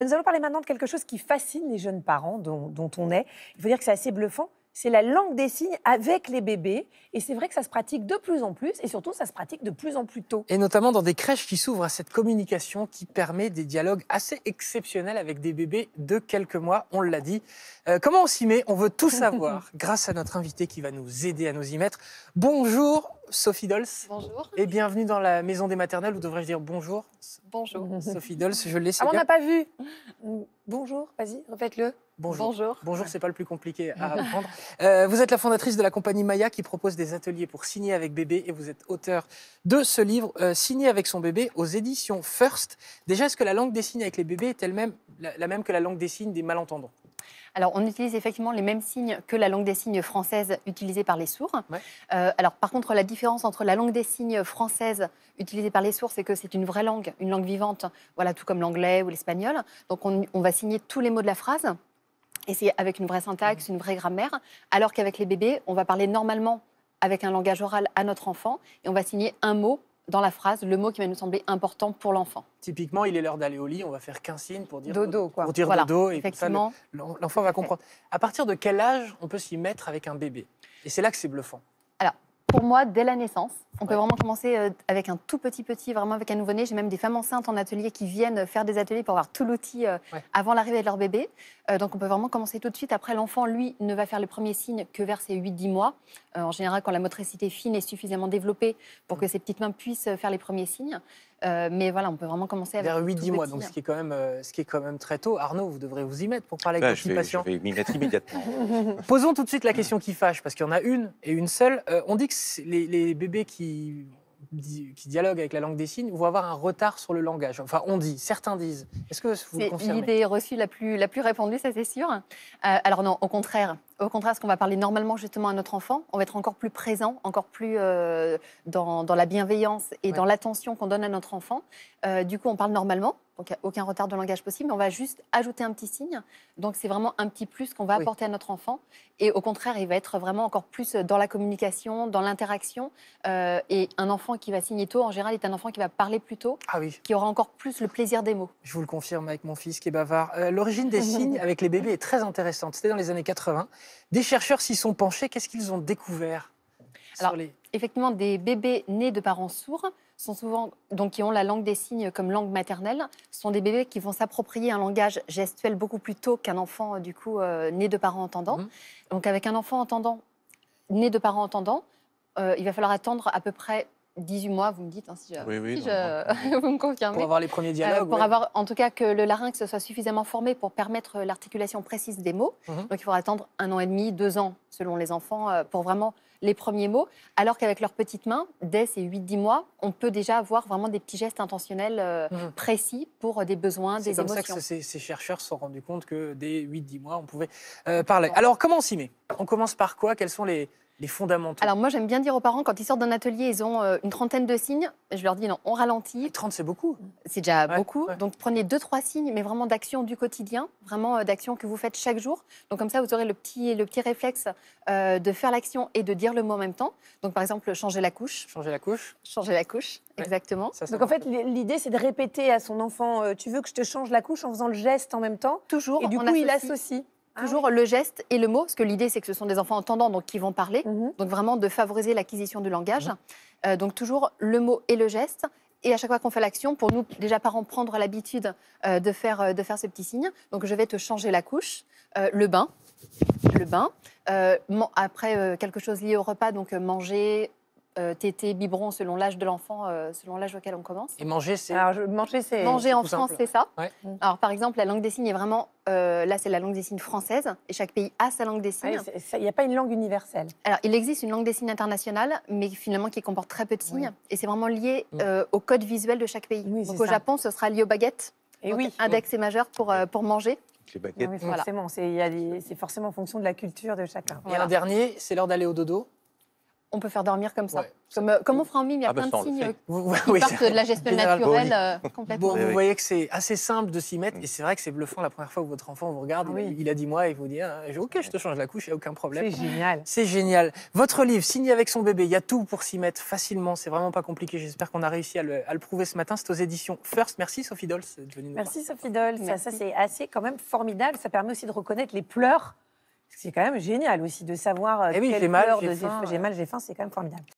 Nous allons parler maintenant de quelque chose qui fascine les jeunes parents dont, on est. Il faut dire que c'est assez bluffant. C'est la langue des signes avec les bébés. Et c'est vrai que ça se pratique de plus en plus. Et surtout, ça se pratique de plus en plus tôt. Et notamment dans des crèches qui s'ouvrent à cette communication qui permet des dialogues assez exceptionnels avec des bébés de quelques mois, on l'a dit. Euh, comment on s'y met? On veut tout savoir grâce à notre invité qui va nous aider à nous y mettre. Bonjour Sophie Dolce. Bonjour. Et bienvenue dans la maison des maternelles, ou devrais-je dire bonjour? Bonjour. Sophie Dolce, je l'ai, Ah, on n'a pas vu. Bonjour, vas-y, répète-le. Bonjour. Bonjour. Bonjour, c'est pas le plus compliqué à apprendre. Euh, vous êtes la fondatrice de la compagnie Maya qui propose des ateliers pour signer avec bébé et vous êtes auteur de ce livre euh, Signer avec son bébé aux éditions First. Déjà, est-ce que la langue des signes avec les bébés est elle-même la, la même que la langue des signes des malentendants? Alors, on utilise effectivement les mêmes signes que la langue des signes française utilisée par les sourds. Ouais. Euh, alors, par contre, la différence entre la langue des signes française utilisée par les sourds, c'est que c'est une vraie langue, une langue vivante, voilà, tout comme l'anglais ou l'espagnol. Donc, on, on va signer tous les mots de la phrase. Et c'est avec une vraie syntaxe, une vraie grammaire. Alors qu'avec les bébés, on va parler normalement avec un langage oral à notre enfant et on va signer un mot dans la phrase, le mot qui va nous sembler important pour l'enfant. Typiquement, il est l'heure d'aller au lit, on va faire qu'un signe pour dire Dodo, quoi. Pour dire Voilà, dodo et le- l'enfant va comprendre. À partir de quel âge on peut s'y mettre avec un bébé? Et c'est là que c'est bluffant. Pour moi, dès la naissance, on peut Ouais. vraiment commencer euh, avec un tout petit petit, vraiment avec un nouveau-né. J'ai même des femmes enceintes en atelier qui viennent faire des ateliers pour avoir tout l'outil euh, Ouais. avant l'arrivée de leur bébé. Euh, donc on peut vraiment commencer tout de suite. Après, l'enfant, lui, ne va faire les premiers signes que vers ses 8-10 mois. En général, quand la motricité fine est suffisamment développée pour que ses petites mains puissent faire les premiers signes. Euh, mais voilà, on peut vraiment commencer avec Vers un 8-10 tout mois, donc ce qui, est quand même, euh, ce qui est quand même très tôt. Arnaud, vous devrez vous y mettre pour parler Ouais, avec je, vos petits vais, je patients. vais m'y mettre immédiatement. Posons tout de suite la question qui fâche, parce qu'il y en a une et une seule. Euh, on dit que les bébés qui, qui dialoguent avec la langue des signes vont avoir un retard sur le langage. Enfin, on dit, certains disent. Est-ce que vous le C'est l'idée reçue la plus, la plus répandue, ça c'est sûr. Euh, alors non, au contraire. Au contraire, ce qu'on va parler normalement justement à notre enfant, on va être encore plus présent, encore plus euh, dans, dans la bienveillance et Ouais. dans l'attention qu'on donne à notre enfant. Euh, du coup, on parle normalement, donc aucun retard de langage possible, mais on va juste ajouter un petit signe. Donc c'est vraiment un petit plus qu'on va Oui. apporter à notre enfant. Et au contraire, il va être vraiment encore plus dans la communication, dans l'interaction. Euh, et un enfant qui va signer tôt, en général, est un enfant qui va parler plus tôt, Ah oui, qui aura encore plus le plaisir des mots. je vous le confirme avec mon fils qui est bavard. L'origine des signes avec les bébés est très intéressante. C'était dans les années 80. Des chercheurs s'y sont penchés. Qu'est-ce qu'ils ont découvert sur Alors, les- effectivement, des bébés nés de parents sourds sont souvent, donc qui ont la langue des signes comme langue maternelle, sont des bébés qui vont s'approprier un langage gestuel beaucoup plus tôt qu'un enfant euh, du coup euh, né de parents entendants. Mhm. Donc avec un enfant entendant né de parents entendants, euh, il va falloir attendre à peu près 18 mois, vous me dites, hein, si, je- Oui, oui, si je- vous me confirmez. pour avoir les premiers Euh, dialogues pour ouais. avoir en tout cas que le larynx soit suffisamment formé pour permettre l'articulation précise des mots. Mhm. Donc il faudra attendre un an et demi, deux ans selon les enfants euh, pour vraiment les premiers mots. Alors qu'avec leurs petites mains, dès ces 8-10 mois, on peut déjà avoir vraiment des petits gestes intentionnels euh, Mhm. précis pour des besoins, C'est des comme ça émotions. que ces, ces chercheurs se sont rendus compte que dès 8-10 mois, on pouvait euh, parler. Alors, comment on s'y met? On commence par quoi? Quels sont les, les fondamentaux Alors moi j'aime bien dire aux parents quand ils sortent d'un atelier, ils ont euh, une trentaine de signes. Je leur dis non, on ralentit, 30, c'est beaucoup. C'est déjà Ouais, beaucoup. ouais. Donc prenez deux, trois signes, mais vraiment d'action du quotidien, vraiment euh, d'action que vous faites chaque jour. Donc comme ça, vous aurez le petit, le petit réflexe euh, de faire l'action et de dire le mot en même temps. Donc par exemple, changer la couche. Changer la couche. Changer la couche, Ouais. exactement. Ça, ça Donc en fait, l'idée, c'est de répéter à son enfant euh, Tu veux que je te change la couche en faisant le geste en même temps? Toujours, Et du on coup, il associe Ah toujours le geste et le mot, parce que l'idée c'est que ce sont des enfants entendants, donc qui vont parler. Mhm. Donc vraiment de favoriser l'acquisition du langage. Mhm. Euh, donc toujours le mot et le geste. Et à chaque fois qu'on fait l'action, pour nous, déjà parents, prendre l'habitude euh, de, faire, euh, de faire ce petit signe. Donc je vais te changer la couche, Euh, le bain, le bain. Après, quelque chose lié au repas, donc manger, euh, téter, biberon, selon l'âge de l'enfant, euh, selon l'âge auquel on commence. Et manger, c'est. Manger, c'est. Manger en France, c'est ça. Ouais. Alors, par exemple, la langue des signes est vraiment. euh, là, c'est la langue des signes française, et chaque pays a sa langue des signes. Il n'y a pas une langue universelle. Alors, il existe une langue des signes internationale, mais finalement qui comporte très peu de signes. Et c'est vraiment lié Mm. euh, au code visuel de chaque pays. Oui, Donc, au ça. Japon, ce sera lié aux baguettes. Et Donc, oui. Index et majeur pour, euh, pour manger. Les Ah baguettes. oui, Voilà. forcément, c'est forcément en fonction de la culture de chacun. Et un dernier, c'est l'heure d'aller au dodo. On peut faire dormir comme ça. Ouais. Comme, euh, comme on fera en mime, il y a Ah bah plein de signes euh, qui oui, partent de la Général, naturelle oui. euh, complètement. Bon, vous voyez que c'est assez simple de s'y mettre et c'est vrai que c'est bluffant la première fois que votre enfant vous regarde. Ah il, oui. il a 10 mois et vous dit ah, Ok, je te change la couche, il n'y a aucun problème. C'est génial. C'est génial. Votre livre, signé avec son bébé, il y a tout pour s'y mettre facilement. C'est vraiment pas compliqué. J'espère qu'on a réussi à le, à le prouver ce matin. C'est aux éditions First. Merci Sophie Dolce d'être venue nous Merci Sophie Dole. Ça, ça, c'est assez quand même formidable. Ça permet aussi de reconnaître les pleurs. C'est quand même génial aussi de savoir euh, Eh oui, quelles j'ai mal, j'ai faim, j'ai mal, j'ai faim, c'est quand même formidable.